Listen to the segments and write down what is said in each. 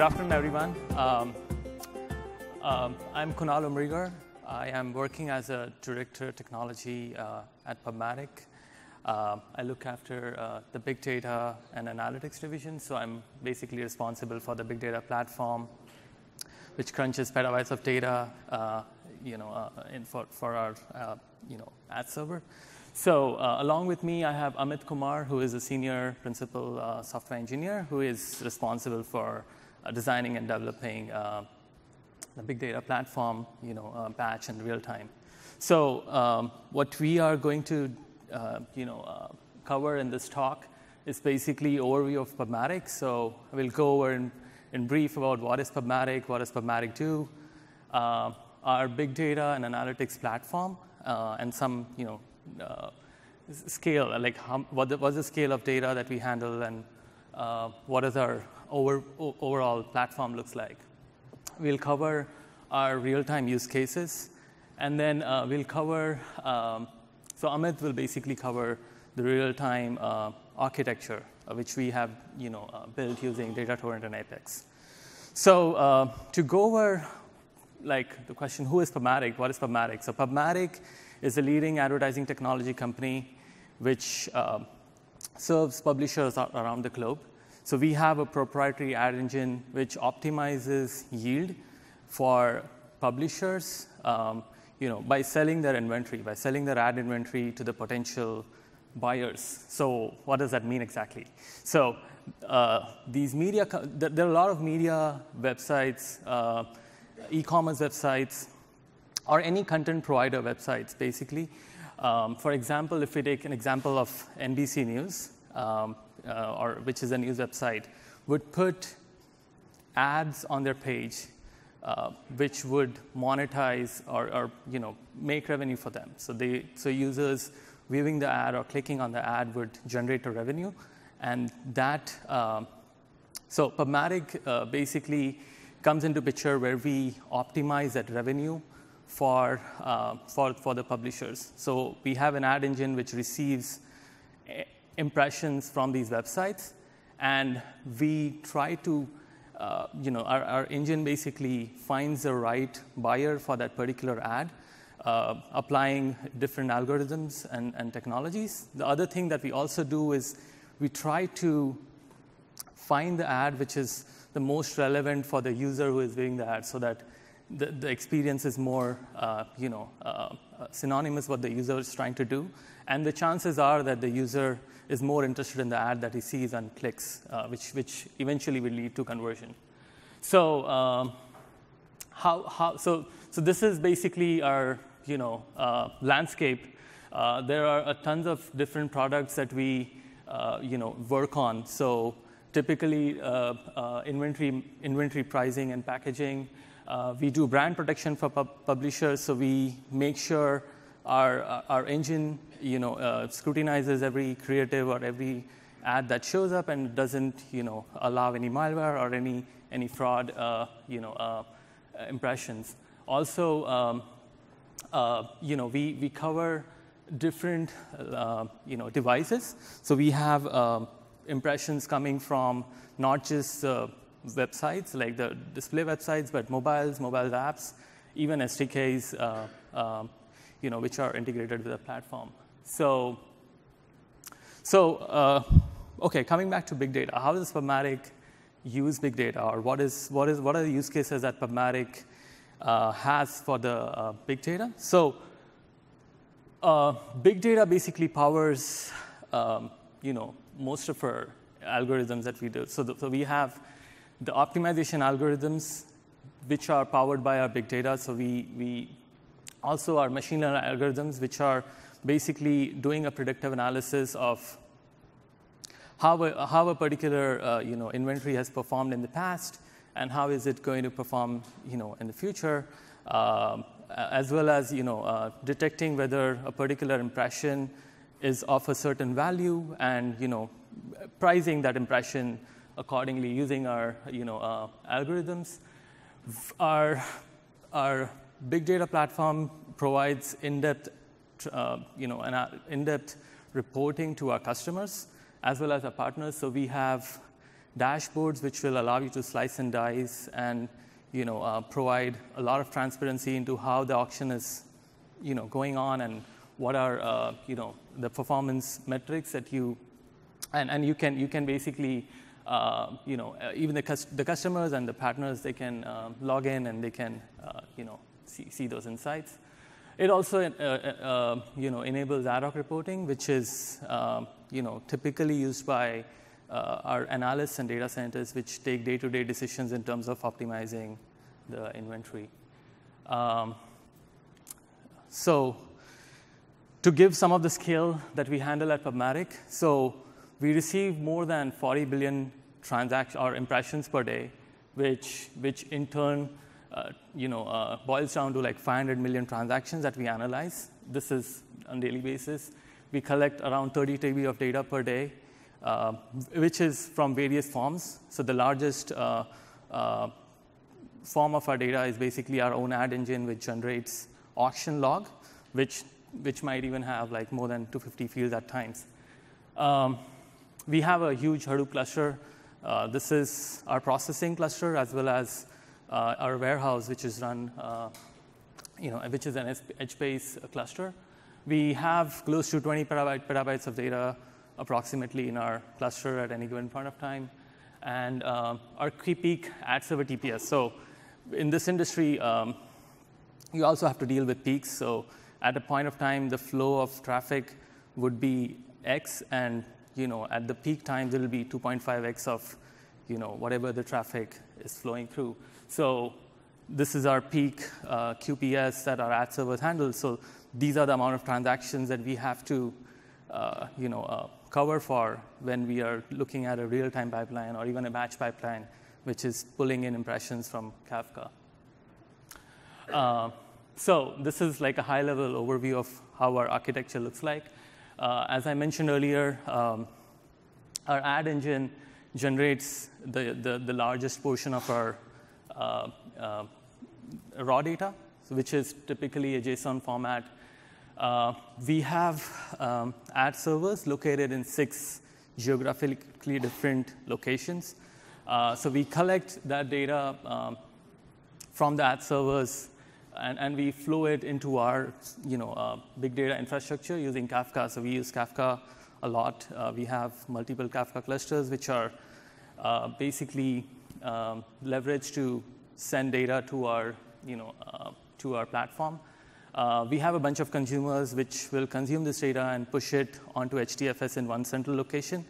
Good afternoon, everyone. Um, um, I'm Kunal Umrigar. I am working as a director of technology uh, at PubMatic. Uh, I look after uh, the big data and analytics division, so I'm basically responsible for the big data platform, which crunches petabytes of data, uh, you know, uh, for, for our, uh, you know, ad server. So uh, along with me, I have Amit Kumar, who is a senior principal uh, software engineer, who is responsible for designing and developing uh, the big data platform, you know, uh, batch and real time. So um, what we are going to, uh, you know, cover in this talk is basically overview of PubMatic. So we'll go over in, in brief about what is PubMatic, what does PubMatic do, our big data and analytics platform, and some, you know, uh, scale, like how, what the, what's the scale of data that we handle and uh, what is our over, overall platform looks like. We'll cover our real-time use cases, and then uh, we'll cover, um, so Amit will basically cover the real-time uh, architecture, uh, which we have you know, uh, built using Data Torrent and Apex. So to go over like the question, who is PubMatic? What is PubMatic? So PubMatic is a leading advertising technology company which uh, serves publishers around the globe. So we have a proprietary ad engine which optimizes yield for publishers um, you know, by selling their inventory, by selling their ad inventory to the potential buyers. So what does that mean exactly? So uh, these media, there are a lot of media websites, uh, e-commerce websites, or any content provider websites, basically. Um, for example, if we take an example of NBC News, um, uh, or which is a news website, would put ads on their page, uh, which would monetize or, or, you know make revenue for them. So they so users viewing the ad or clicking on the ad would generate a revenue, and that um, so PubMatic uh, basically comes into picture where we optimize that revenue for, uh, for, for the publishers. So we have an ad engine which receives eh, impressions from these websites, and we try to, uh, you know, our, our, engine basically finds the right buyer for that particular ad, uh, applying different algorithms and, and technologies. The other thing that we also do is we try to find the ad which is the most relevant for the user who is viewing the ad so that the, the experience is more uh, you know, uh, synonymous what the user is trying to do. And the chances are that the user is more interested in the ad that he sees and clicks, uh, which, which eventually will lead to conversion. So, um, how, how, so, so this is basically our you know, uh, landscape. Uh, there are tons of different products that we you know, work on. So typically inventory, inventory pricing and packaging, uh, we do brand protection for pub- publishers, so we make sure our, our engine you know, uh, scrutinizes every creative or every ad that shows up and doesn't you know, allow any malware or any, any fraud uh, you know, uh, impressions. Also, um, uh, you know, we, we cover different uh, you know, devices. So we have um, impressions coming from not just websites, like the display websites, but mobiles, mobile apps, even SDKs, uh, um, you know, which are integrated with the platform. So, so uh, okay, coming back to big data, how does PubMatic use big data, or what is what is what are the use cases that PubMatic uh, has for the uh, big data? So, uh, big data basically powers, um, you know, most of our algorithms that we do. So, the, so we have the optimization algorithms, which are powered by our big data. So we, we also our machine learning algorithms, which are basically doing a predictive analysis of how a, how a particular uh, you know, inventory has performed in the past and how is it going to perform you know, in the future, um, as well as you know, uh, detecting whether a particular impression is of a certain value and you know, pricing that impression accordingly using our you know, uh, algorithms. Our, our big data platform provides in-depth, uh, you know, an in-depth reporting to our customers as well as our partners. So we have dashboards which will allow you to slice and dice and you know, uh, provide a lot of transparency into how the auction is you know, going on and what are uh, you know, the performance metrics that you, and, and you, can, you can basically, uh, you know, uh, even the, the customers and the partners, they can uh, log in and they can uh, you know, see, see those insights. It also you know, enables ad hoc reporting, which is um, you know, typically used by uh, our analysts and data scientists, which take day-to-day decisions in terms of optimizing the inventory. Um, so to give some of the scale that we handle at PubMatic, so we receive more than 40 billion transactions or impressions per day, which, which in turn uh, you know, uh, boils down to like 500 million transactions that we analyze. This is on daily basis. We collect around 30 TB of data per day, uh, which is from various forms. So the largest uh, uh, form of our data is basically our own ad engine, which generates auction log, which, which might even have like more than 250 fields at times. Um, we have a huge Hadoop cluster. Uh, this is our processing cluster as well as uh, our warehouse, which is run, uh, you know, which is an HBase cluster. We have close to 20 petabyte, petabytes of data approximately in our cluster at any given point of time. And uh, our key peak ad server TPS. So in this industry, um, you also have to deal with peaks. So at a point of time, the flow of traffic would be X, and you know, at the peak times, it'll be 2.5X of you know, whatever the traffic is flowing through. So this is our peak uh, QPS that our ad servers handle. So these are the amount of transactions that we have to uh, you know, uh, cover for when we are looking at a real-time pipeline or even a batch pipeline, which is pulling in impressions from Kafka. Uh, so this is like a high-level overview of how our architecture looks like. Uh, as I mentioned earlier, um, our ad engine generates the, the, the, largest portion of our uh, uh, raw data, which is typically a JSON format uh, we have um, ad servers located in six geographically different locations. Uh, so we collect that data um, from the ad servers and, and, we flow it into our you know, uh, big data infrastructure using Kafka. So we use Kafka a lot. Uh, we have multiple Kafka clusters which are uh, basically um, leveraged to send data to our, you know, uh, to our platform. Uh, we have a bunch of consumers which will consume this data and push it onto HDFS in one central location.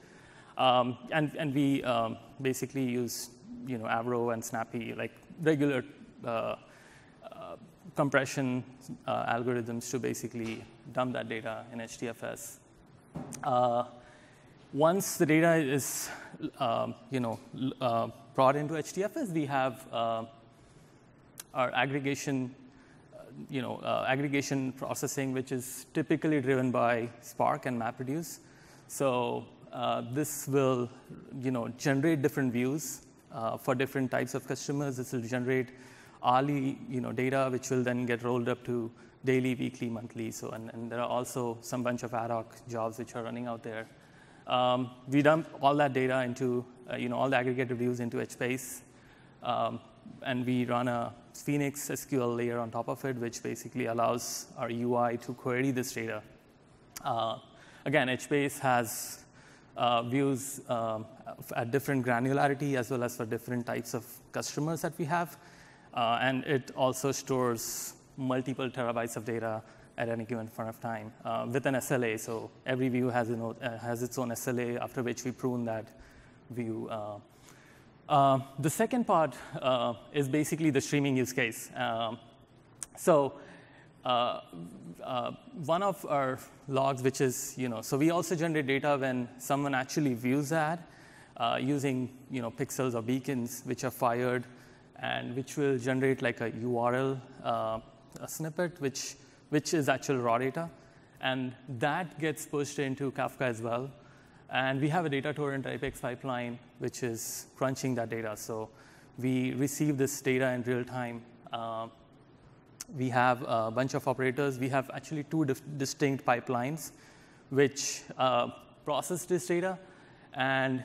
Um, and, and we um, basically use you know, Avro and Snappy, like regular uh, compression uh, algorithms to basically dump that data in HDFS. Uh, once the data is um, you know, uh, brought into HDFS, we have our aggregation you know, uh, aggregation processing, which is typically driven by Spark and MapReduce. So uh, this will, you know, generate different views uh, for different types of customers. This will generate hourly, you know, data, which will then get rolled up to daily, weekly, monthly. So, and, and there are also some bunch of ad hoc jobs which are running out there. Um, we dump all that data into, uh, you know, all the aggregated views into HBase. Um, and we run a Phoenix SQL layer on top of it, which basically allows our UI to query this data. Uh, again, HBase has uh, views um, at different granularity as well as for different types of customers that we have. Uh, and it also stores multiple terabytes of data at any given point of time uh, with an SLA. So every view has, you know, uh, has its own SLA after which we prune that view uh, uh, the second part uh, is basically the streaming use case. Um, so one of our logs, which is, you know, so we also generate data when someone actually views that using, you know, pixels or beacons which are fired and which will generate like a URL, a snippet, which, which is actual raw data. And that gets pushed into Kafka as well. And we have a data torrent Apex pipeline, which is crunching that data. So we receive this data in real time. Uh, we have a bunch of operators. We have actually two distinct pipelines which uh, process this data. And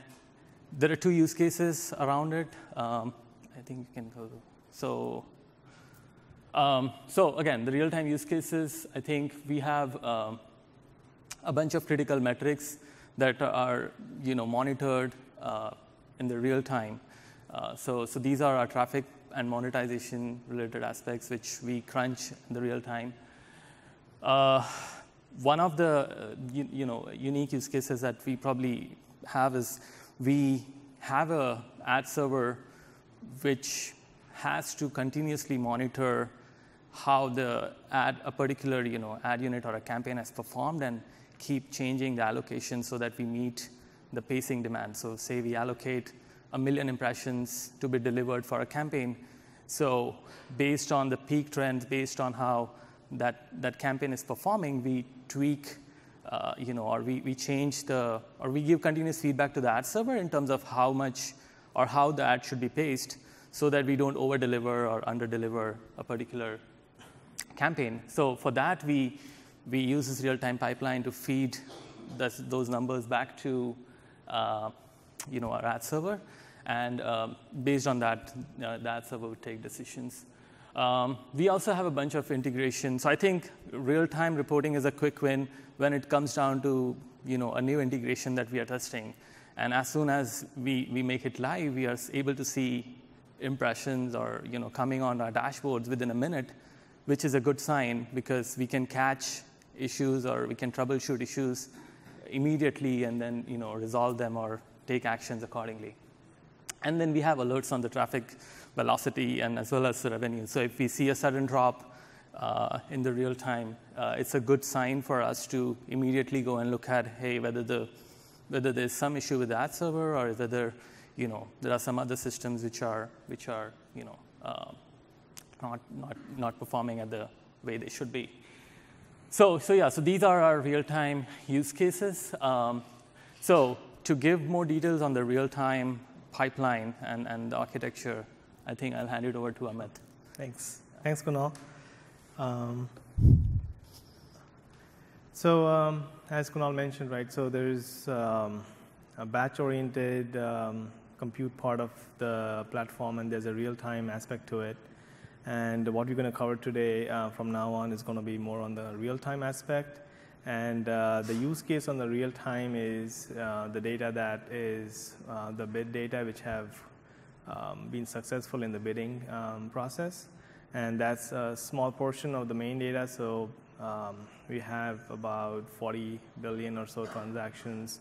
there are two use cases around it. Um, I think you can go. So, um, so again, the real-time use cases. I think we have um, a bunch of critical metrics that are you know monitored uh, in the real time. Uh, so, so these are our traffic and monetization related aspects which we crunch in the real time. Uh, one of the uh, you, you, know unique use cases that we probably have is we have a ad server which has to continuously monitor how the ad a particular you know ad unit or a campaign has performed and keep changing the allocation so that we meet the pacing demand. So say we allocate a million impressions to be delivered for a campaign. So based on the peak trend, based on how that, that campaign is performing, we tweak, uh, you know, or we, we change the, or we give continuous feedback to the ad server in terms of how much or how the ad should be paced so that we don't over deliver or under deliver a particular campaign. So for that, we, we use this real time pipeline to feed this, those numbers back to uh, you know, our ad server. And um, based on that, uh, the ad server would take decisions. Um, we also have a bunch of integration. So I think real-time reporting is a quick win when it comes down to you know, a new integration that we are testing. And as soon as we, we make it live, we are able to see impressions or you know, coming on our dashboards within a minute, which is a good sign because we can catch issues or we can troubleshoot issues immediately and then you know, resolve them or take actions accordingly. And then we have alerts on the traffic velocity and as well as the revenue. So if we see a sudden drop uh, in the real time, uh, it's a good sign for us to immediately go and look at, hey, whether the whether there's some issue with that server or is whether you know there are some other systems which are which are you know uh, not not not performing at the way they should be. So so yeah, so these are our real-time use cases. Um, so to give more details on the real-time pipeline and, and the architecture, I think I'll hand it over to Amit. Thanks. Thanks, Kunal. Um, so um, as Kunal mentioned, right, so there's um, a batch-oriented um, compute part of the platform, and there's a real-time aspect to it. And what we're going to cover today uh, from now on is going to be more on the real-time aspect. And uh, the use case on the real-time is uh, the data that is uh, the bid data, which have um, been successful in the bidding um, process. And that's a small portion of the main data. So um, we have about 40 billion or so transactions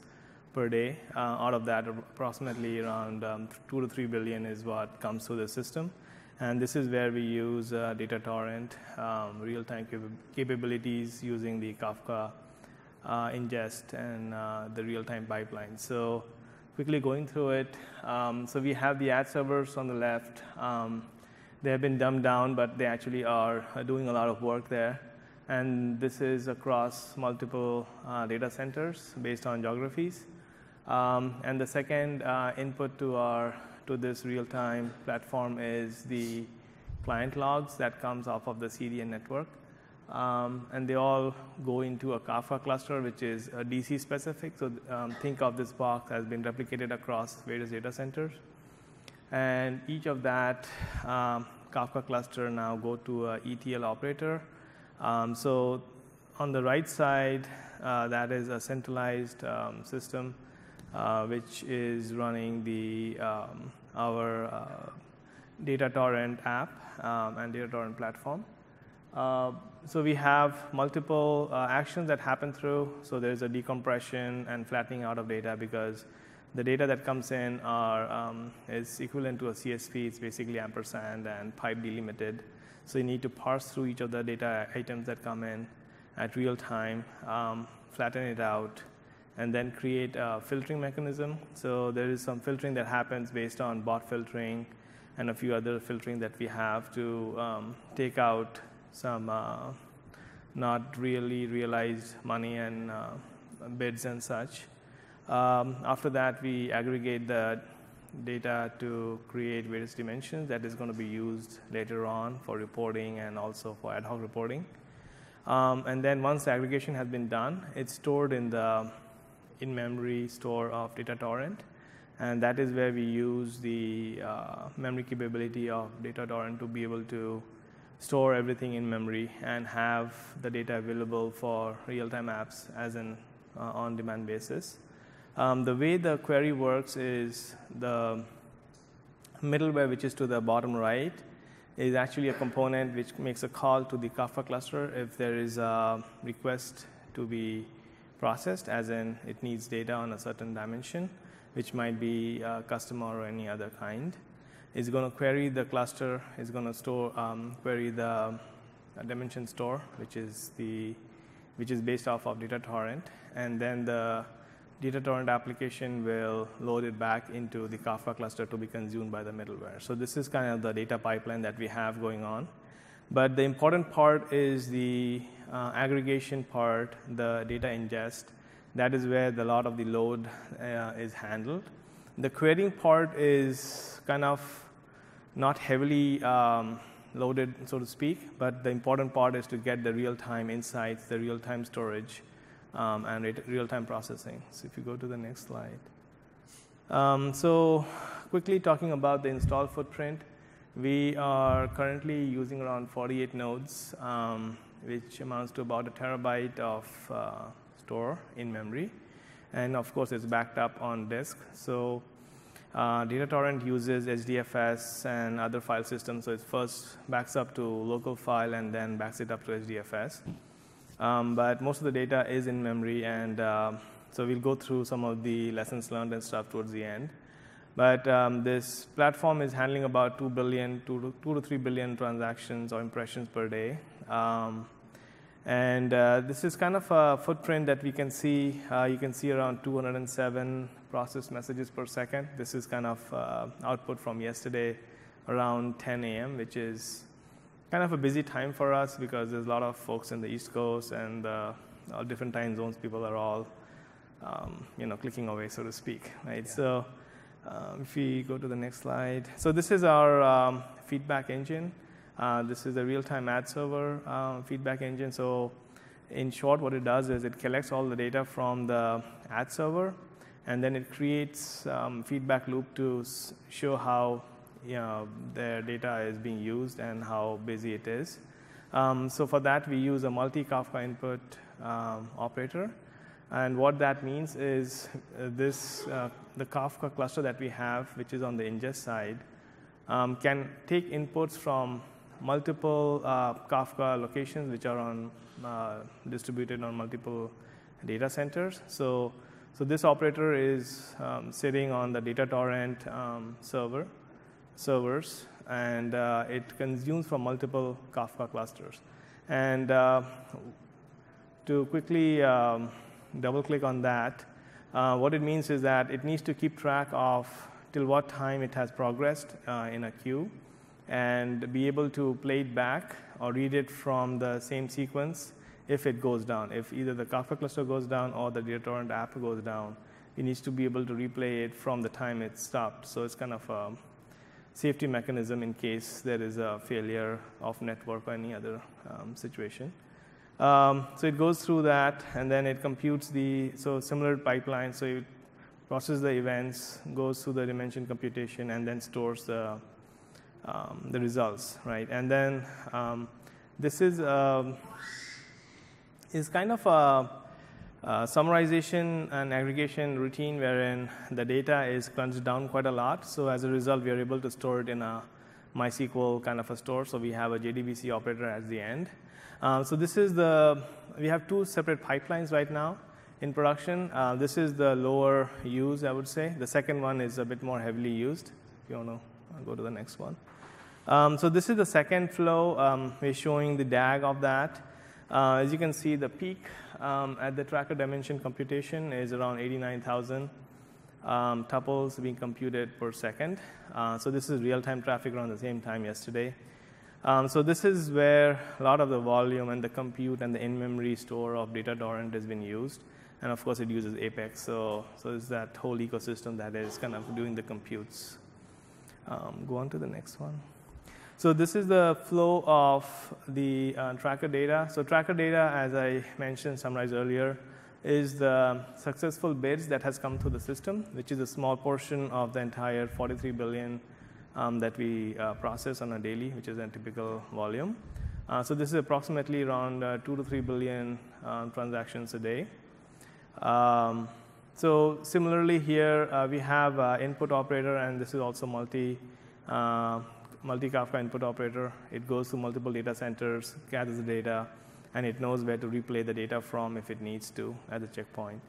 per day. Uh, out of that, approximately around um, 2 to 3 billion is what comes through the system. And this is where we use uh, data torrent, um, real-time cap capabilities using the Kafka uh, ingest and uh, the real-time pipeline. So quickly going through it. Um, so we have the ad servers on the left. Um, they have been dumbed down, but they actually are doing a lot of work there. And this is across multiple uh, data centers based on geographies. Um, and the second uh, input to our to this real-time platform is the client logs that comes off of the CDN network. Um, and they all go into a Kafka cluster, which is DC specific. So um, think of this box as being replicated across various data centers. And each of that um, Kafka cluster now go to a ETL operator. Um, so on the right side, uh, that is a centralized um, system uh, which is running the um, our uh, data torrent app and data torrent platform. Uh, so we have multiple uh, actions that happen through. So there's a decompression and flattening out of data because the data that comes in are, um, is equivalent to a CSV. It's basically ampersand and pipe delimited. So you need to parse through each of the data items that come in at real time, um, flatten it out, and then create a filtering mechanism. So there is some filtering that happens based on bot filtering and a few other filtering that we have to um, take out some uh, not really realized money and uh, bids and such. Um, after that, we aggregate the data to create various dimensions that is going to be used later on for reporting and also for ad hoc reporting. Um, and then once the aggregation has been done, it's stored in the in-memory store of data torrent. And that is where we use the uh, memory capability of data torrent to be able to store everything in memory and have the data available for real-time apps as an uh, on-demand basis. Um, the way the query works is the middleware, which is to the bottom right, is actually a component which makes a call to the Kafka cluster if there is a request to be processed, as in it needs data on a certain dimension, which might be a customer or any other kind. It's going to query the cluster. It's going to store um, query the dimension store, which is the which is based off of data torrent, and then the data torrent application will load it back into the Kafka cluster to be consumed by the middleware. So this is kind of the data pipeline that we have going on. But the important part is the uh, aggregation part, the data ingest. That is where the lot of the load uh, is handled. The querying part is kind of not heavily um, loaded, so to speak, but the important part is to get the real-time insights, the real-time storage, um, and real-time processing. So if you go to the next slide. Um, so quickly talking about the install footprint, we are currently using around 48 nodes, um, which amounts to about a terabyte of uh, store in memory. And of course, it's backed up on disk. So uh, Data Torrent uses HDFS and other file systems. So it first backs up to local file and then backs it up to HDFS. Um, but most of the data is in memory, and uh, so we'll go through some of the lessons learned and stuff towards the end. But um, this platform is handling about 2 billion, 2 to, 2 to 3 billion transactions or impressions per day. Um, and uh, this is kind of a footprint that we can see. Uh, you can see around 207 processed messages per second. This is kind of uh, output from yesterday around 10 a.m., which is kind of a busy time for us because there's a lot of folks in the East Coast and uh, all different time zones. People are all, um, you know, clicking away, so to speak, right? Yeah. So um, if we go to the next slide. So this is our um, feedback engine. Uh, this is a real-time ad server uh, feedback engine. So in short, what it does is it collects all the data from the ad server, and then it creates um, feedback loop to show how you know, their data is being used and how busy it is. Um, so for that, we use a multi-Kafka input um, operator. And what that means is uh, this, uh, the Kafka cluster that we have, which is on the ingest side, um, can take inputs from multiple uh, Kafka locations, which are on, uh, distributed on multiple data centers. So, so this operator is um, sitting on the data torrent um, server servers, and uh, it consumes from multiple Kafka clusters. And uh, to quickly um, double click on that, uh, what it means is that it needs to keep track of till what time it has progressed uh, in a queue and be able to play it back or read it from the same sequence if it goes down. If either the Kafka cluster goes down or the data torrent app goes down, it needs to be able to replay it from the time it stopped. So it's kind of a um, safety mechanism in case there is a failure of network or any other um, situation. Um, so it goes through that, and then it computes the so similar pipeline. So it processes the events, goes through the dimension computation, and then stores the um, the results, right? And then um, this is um, is kind of a uh, summarization and aggregation routine wherein the data is crunched down quite a lot. So as a result, we are able to store it in a MySQL kind of a store. So we have a JDBC operator at the end. Uh, so this is the, we have two separate pipelines right now in production. Uh, this is the lower use, I would say. The second one is a bit more heavily used. If you want to go to the next one. Um, so this is the second flow. Um, we're showing the DAG of that. Uh, as you can see, the peak um, at the tracker dimension computation is around 89,000 um, tuples being computed per second. Uh, so this is real-time traffic around the same time yesterday. Um, so this is where a lot of the volume and the compute and the in-memory store of data torrent has been used. And of course, it uses Apex. So, so it's that whole ecosystem that is kind of doing the computes. Um, go on to the next one. So this is the flow of the uh, tracker data. So tracker data, as I mentioned, summarized earlier, is the successful bids that has come through the system, which is a small portion of the entire 43 billion um, that we uh, process on a daily, which is a typical volume. Uh, so this is approximately around uh, two to three billion uh, transactions a day. Um, so similarly here uh, we have uh, input operator, and this is also multi multi Kafka input operator. It goes to multiple data centers, gathers the data, and it knows where to replay the data from if it needs to at the checkpoint.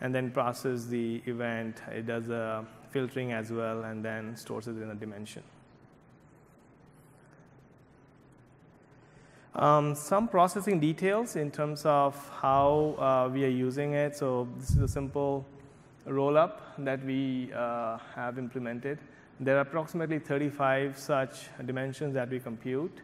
And then process the event. It does a filtering as well, and then stores it in a dimension. Um, some processing details in terms of how uh, we are using it. So this is a simple rollup that we uh, have implemented. There are approximately 35 such dimensions that we compute.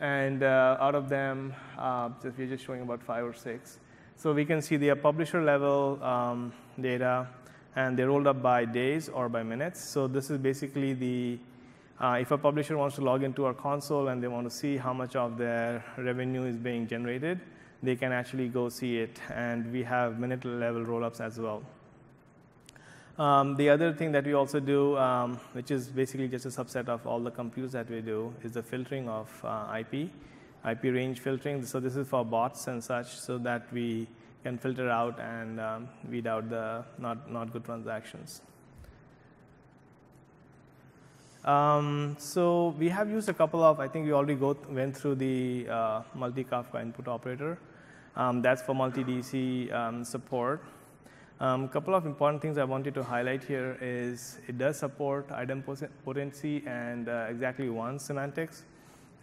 And uh, out of them, uh, we're just showing about five or six. So we can see the publisher level um, data, and they're rolled up by days or by minutes. So this is basically the, uh, if a publisher wants to log into our console and they want to see how much of their revenue is being generated, they can actually go see it. And we have minute level rollups as well. Um, the other thing that we also do, um, which is basically just a subset of all the computes that we do, is the filtering of uh, IP, IP range filtering. So this is for bots and such, so that we can filter out and um, weed out the not, not good transactions. Um, so we have used a couple of, I think we already go, went through the uh, multi-Kafka input operator. Um, that's for multi-DC um, support. A um, couple of important things I wanted to highlight here is it does support idempotency and uh, exactly one semantics.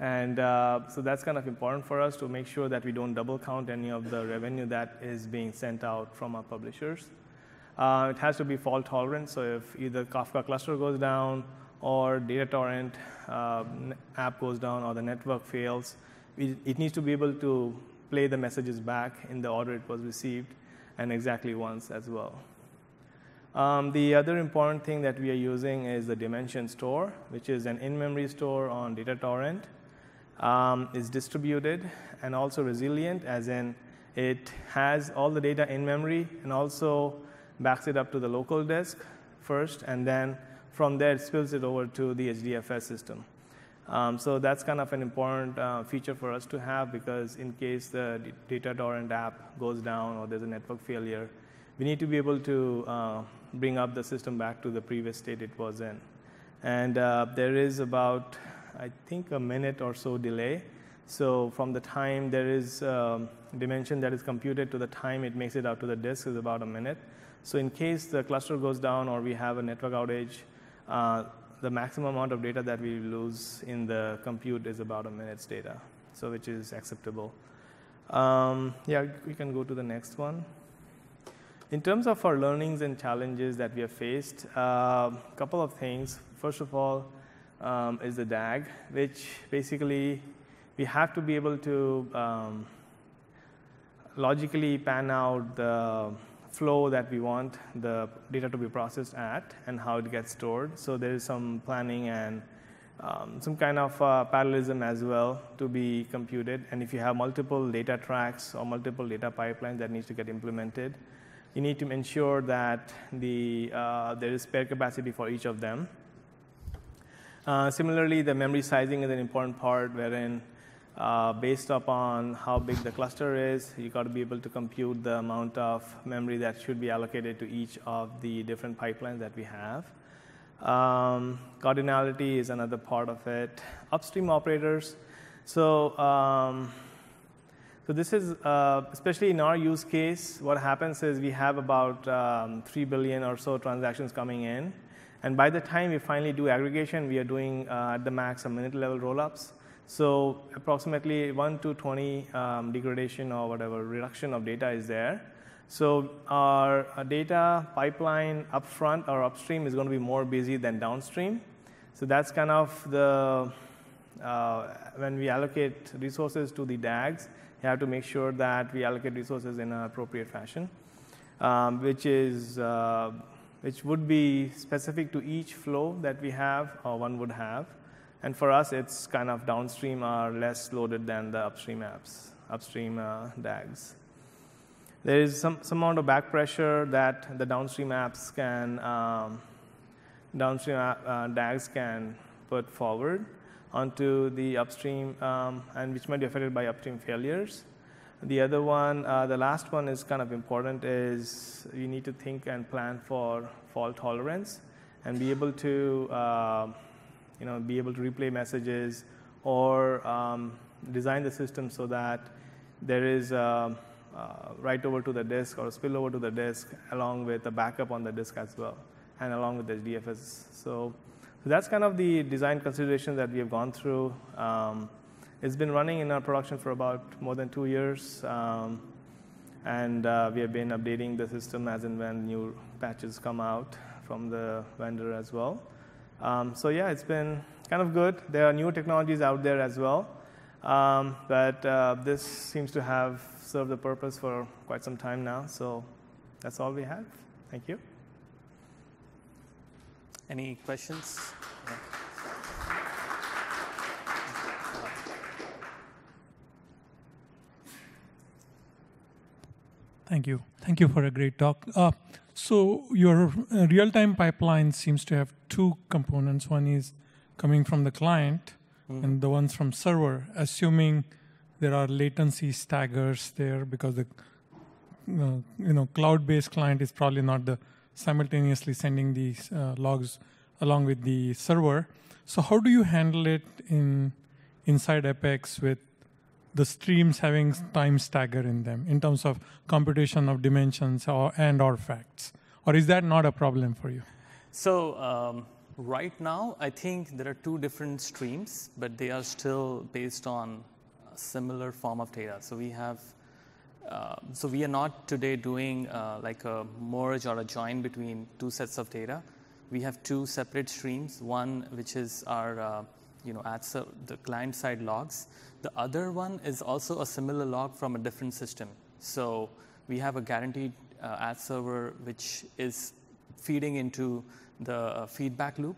And uh, so that's kind of important for us to make sure that we don't double count any of the revenue that is being sent out from our publishers. Uh, it has to be fault tolerant, so if either Kafka cluster goes down or data torrent uh, app goes down or the network fails, it, it needs to be able to play the messages back in the order it was received and exactly once as well. Um, the other important thing that we are using is the dimension store, which is an in-memory store on data torrent. Um, it's distributed and also resilient, as in it has all the data in memory and also backs it up to the local disk first, and then from there it spills it over to the HDFS system. Um, so that's kind of an important uh, feature for us to have because in case the data torrent app goes down or there's a network failure, we need to be able to uh, bring up the system back to the previous state it was in. And uh, there is about, I think, a minute or so delay. So from the time there is um, dimension that is computed to the time it makes it out to the disk is about a minute. So in case the cluster goes down or we have a network outage, uh, the maximum amount of data that we lose in the compute is about a minute's data, so which is acceptable. Um, yeah, we can go to the next one. In terms of our learnings and challenges that we have faced, a uh, couple of things. First of all, um, is the DAG, which basically we have to be able to um, logically pan out the flow that we want the data to be processed at and how it gets stored. So there is some planning and um, some kind of uh, parallelism as well to be computed. And if you have multiple data tracks or multiple data pipelines that needs to get implemented, you need to ensure that the, uh, there is spare capacity for each of them. Uh, similarly, the memory sizing is an important part wherein uh, based upon how big the cluster is, you got to be able to compute the amount of memory that should be allocated to each of the different pipelines that we have. Um, cardinality is another part of it. Upstream operators. So, um, so this is, uh, especially in our use case, what happens is we have about um, 3 billion or so transactions coming in. And by the time we finally do aggregation, we are doing uh, at the max a minute level rollups. So approximately 1 to 20 um, degradation or whatever reduction of data is there. So our, our data pipeline upfront or upstream is going to be more busy than downstream. So that's kind of the uh, when we allocate resources to the DAGs, you have to make sure that we allocate resources in an appropriate fashion, um, which is uh, which would be specific to each flow that we have or one would have. And for us, it's kind of downstream are less loaded than the upstream apps, upstream uh, DAGs. there is some, some amount of back pressure that the downstream apps can, um, downstream app, uh, DAGs can put forward onto the upstream, um, and which might be affected by upstream failures. The other one, uh, the last one is kind of important, is you need to think and plan for fault tolerance and be able to, uh, you know, be able to replay messages or um, design the system so that there is uh, write over to the disk or spill over to the disk along with a backup on the disk as well and along with the DFS. So, so that's kind of the design consideration that we have gone through. Um, it's been running in our production for about more than two years, um, and uh, we have been updating the system as and when new patches come out from the vendor as well. Um, so yeah, it's been kind of good. There are new technologies out there as well, um, but uh, this seems to have served the purpose for quite some time now. So that's all we have. Thank you. Any questions? Yeah. Thank you. Thank you for a great talk. Uh, so your uh, real-time pipeline seems to have two components. One is coming from the client, mm. and the ones from server. Assuming there are latency staggers there because the uh, you know cloud-based client is probably not the simultaneously sending these uh, logs along with the server. So how do you handle it in inside Apex with the streams having time stagger in them in terms of computation of dimensions or, and or facts? Or is that not a problem for you? So um, right now, I think there are two different streams, but they are still based on similar form of data. So we have, uh, so we are not today doing uh, like a merge or a join between two sets of data. We have two separate streams. One which is our uh, you know, at the client side logs. The other one is also a similar log from a different system. So we have a guaranteed uh, ad server which is feeding into the uh, feedback loop.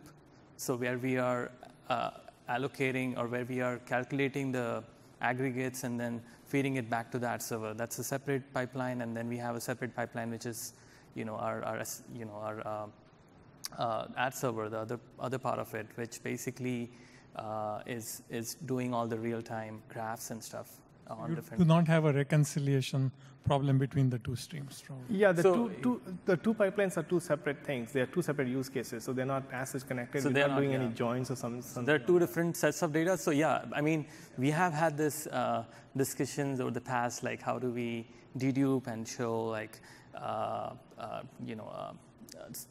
So where we are uh, allocating or where we are calculating the aggregates and then feeding it back to the ad server. That's a separate pipeline, and then we have a separate pipeline which is, you know, our, our you know our uh, uh, ad server, the other other part of it, which basically uh, is is doing all the real time graphs and stuff on you different. Do not have a reconciliation problem between the two streams. Probably. Yeah, the, so two, two, the two pipelines are two separate things. They are two separate use cases, so they're not as such connected. So they're not doing yeah. any joins or some. some there are two different sets of data. So yeah, I mean, we have had this uh, discussions over the past, like how do we dedupe and show like uh, uh, you know uh,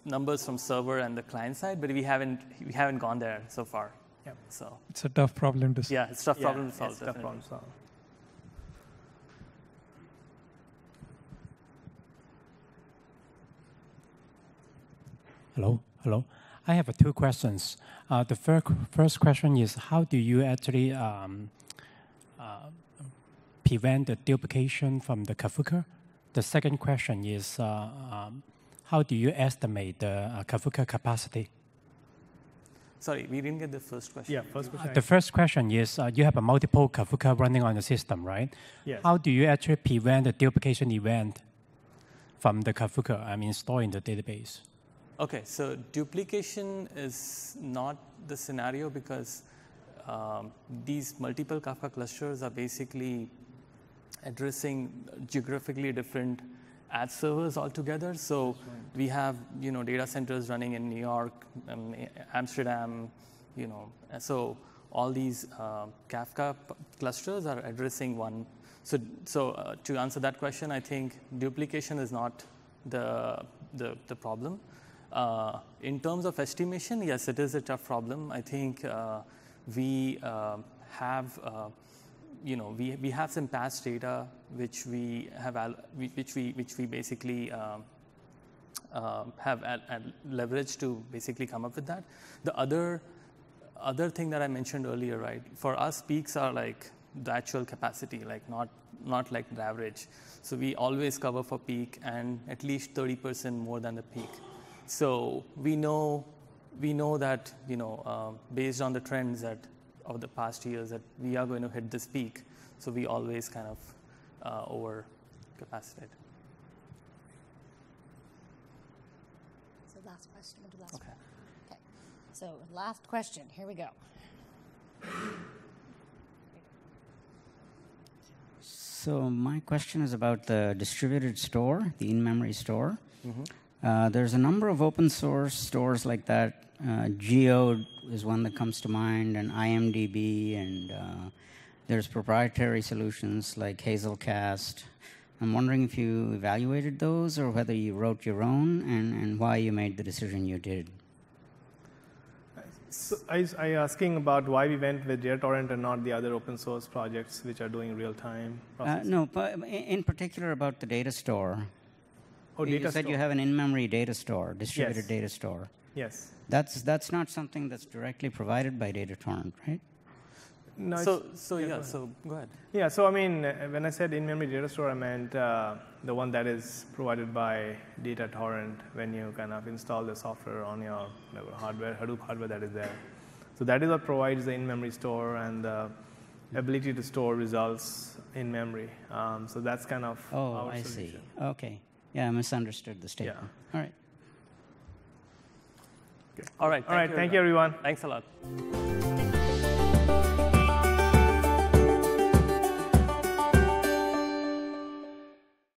numbers from server and the client side, but we haven't we haven't gone there so far. Yeah. So it's a tough problem to solve. Yeah, it's a tough yeah, problem to solve. It's tough problem to solve. Hello, hello. I have uh, two questions. Uh, the fir- first question is how do you actually um, uh, prevent the duplication from the Kafka? The second question is uh, um, how do you estimate the uh, Kafka capacity? Sorry, we didn't get the first question. Yeah, first question. the first question is uh, you have a multiple Kafka running on the system, right? Yes. How do you actually prevent the duplication event from the Kafka, I mean, stored in the database? Okay, so duplication is not the scenario because um, these multiple Kafka clusters are basically addressing geographically different ad servers altogether. So we have you know data centers running in New York, um, Amsterdam, you know. So all these uh, Kafka clusters are addressing one. So so uh, to answer that question, I think duplication is not the the, the problem. Uh, in terms of estimation, yes, it is a tough problem. I think uh, we uh, have uh, you know, we, we have some past data which we have, which we, which we basically uh, uh, have at, at leveraged to basically come up with that. The other, other thing that I mentioned earlier, right? For us, peaks are like the actual capacity, like not, not like the average. So we always cover for peak and at least 30% more than the peak. So we know, we know that, you know, uh, based on the trends that of the past years that we are going to hit this peak. So we always kind of uh, over capacitate. So last question. Last okay. Okay. So last question. Here we go. So my question is about the distributed store, the in-memory store. Mm-hmm. Uh, there's a number of open source stores like that. Uh, Geode is one that comes to mind, and IMDb, and uh, there's proprietary solutions like Hazelcast. I'm wondering if you evaluated those, or whether you wrote your own, and, and why you made the decision you did. So are you, asking about why we went with JTorrent and not the other open source projects which are doing real time Uh, no, in particular about the data store. Oh, you data said you have an in-memory data store, distributed Yes. data store. Yes. That's that's not something that's directly provided by DataTorrent, right? No, So, so yeah, go yeah, ahead. so go ahead. Yeah, so I mean, uh, when I said in-memory data store, I meant uh, the one that is provided by DataTorrent when you kind of install the software on your whatever hardware, Hadoop hardware that is there. So that is what provides the in-memory store and the ability to store results in memory. Um, so that's kind of Oh, our I solution. see. Okay. Yeah, I misunderstood the statement. Yeah. All right. All right. All right, thank you, everyone. Thanks a lot.